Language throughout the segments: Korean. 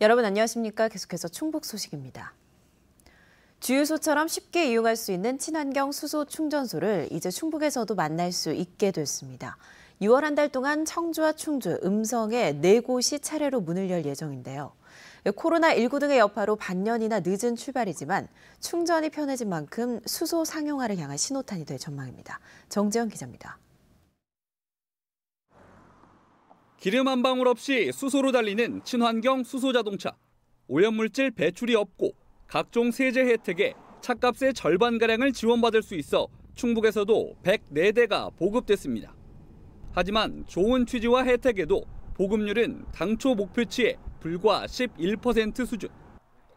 여러분 안녕하십니까? 계속해서 충북 소식입니다. 주유소처럼 쉽게 이용할 수 있는 친환경 수소 충전소를 이제 충북에서도 만날 수 있게 됐습니다. 6월 한 달 동안 청주와 충주, 음성에 네 곳이 차례로 문을 열 예정인데요. 코로나19 등의 여파로 반년이나 늦은 출발이지만 충전이 편해진 만큼 수소 상용화를 향한 신호탄이 될 전망입니다. 정재현 기자입니다. 기름 한 방울 없이 수소로 달리는 친환경 수소 자동차. 오염물질 배출이 없고 각종 세제 혜택에 차값의 절반가량을 지원받을 수 있어 충북에서도 104대가 보급됐습니다. 하지만 좋은 취지와 혜택에도 보급률은 당초 목표치의 불과 11% 수준.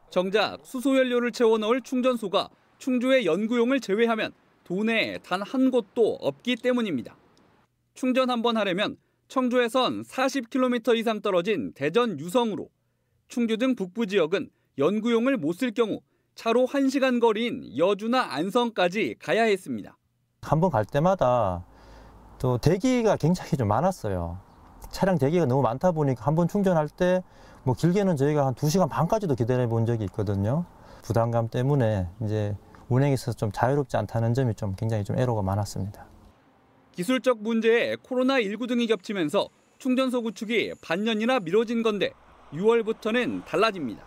정작 수소연료를 채워 넣을 충전소가 충주의 연구용을 제외하면 도내에 단 한 곳도 없기 때문입니다. 충전 한 번 하려면 청주에선 40km 이상 떨어진 대전 유성으로 충주 등 북부 지역은 연구용을 못 쓸 경우 차로 1시간 거리인 여주나 안성까지 가야 했습니다. 한 번 갈 때마다 또 대기가 굉장히 좀 많았어요. 차량 대기가 너무 많다 보니까 한 번 충전할 때 뭐 길게는 저희가 한 2시간 반까지도 기다려 본 적이 있거든요. 부담감 때문에 이제 운행에 있어서 좀 자유롭지 않다는 점이 좀 굉장히 좀 애로가 많았습니다. 기술적 문제에 코로나19 등이 겹치면서 충전소 구축이 반년이나 미뤄진 건데 6월부터는 달라집니다.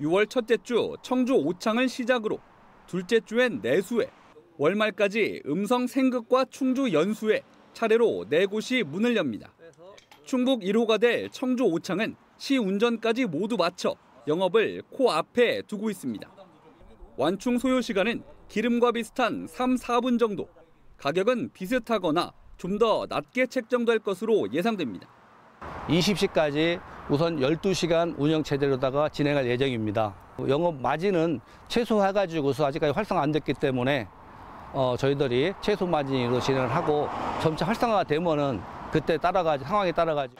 6월 첫째 주 청주 오창을 시작으로 둘째 주엔 내수에 월말까지 음성 생극과 충주 연수에 차례로 네 곳이 문을 엽니다. 충북 1호가 될 청주 오창은 시 운전까지 모두 마쳐 영업을 코앞에 두고 있습니다. 완충 소요 시간은 기름과 비슷한 3, 4분 정도. 가격은 비슷하거나 좀 더 낮게 책정될 것으로 예상됩니다. 20시까지 우선 12시간 운영 체제로다가 진행할 예정입니다. 영업 마진은 최소해가지고서 아직까지 활성화 안 됐기 때문에 어, 저희들이 최소 마진으로 진행을 하고 점차 활성화가 되면은 그때 따라가지 상황에 따라가지.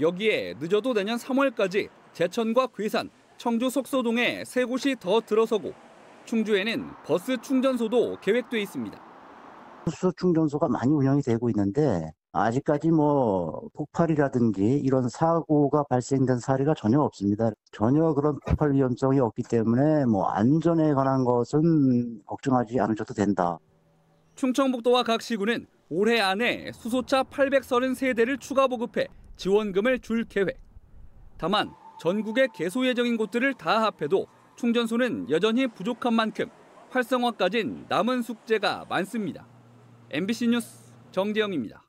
여기에 늦어도 내년 3월까지 제천과 괴산, 청주 속소동에 세 곳이 더 들어서고 충주에는 버스 충전소도 계획돼 있습니다. 수소 충전소가 많이 운영이 되고 있는데 아직까지 뭐 폭발이라든지 이런 사고가 발생된 사례가 전혀 없습니다. 전혀 그런 폭발 위험성이 없기 때문에 뭐 안전에 관한 것은 걱정하지 않으셔도 된다. 충청북도와 각 시군은 올해 안에 수소차 833대를 추가 보급해 지원금을 줄 계획. 다만 전국의 개소 예정인 곳들을 다 합해도 충전소는 여전히 부족한 만큼 활성화까진 남은 숙제가 많습니다. MBC 뉴스 정대영입니다.